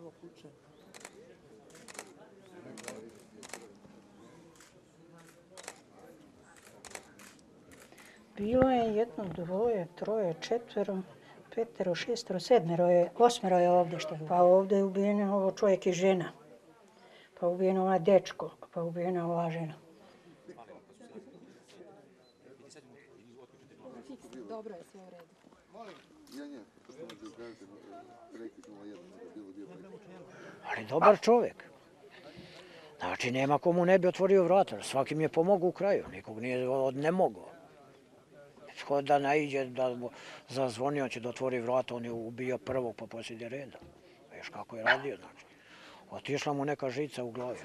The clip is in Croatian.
malo kuće. Bilo je jedno, dvoje, troje, četvero, petero, šestero, sedmero je, osmero je ovdje što je. Pa ovdje je ubijena ovo čovjek i žena. Pa ubijena ova dečko, pa ubijena ova žena. Dobro je sve u redu. Molim, ali dobar čovjek. Znači, nema komu ne bi otvorio vrata. Svaki mi je pomogao u kraju. Nikog nije ne mogao. Ko da naiđe da zazvoni, on će da otvori vrata, on je ubio prvog po posljednje reda. Viš kako je radio, znači. Otišla mu neka žica u glavi.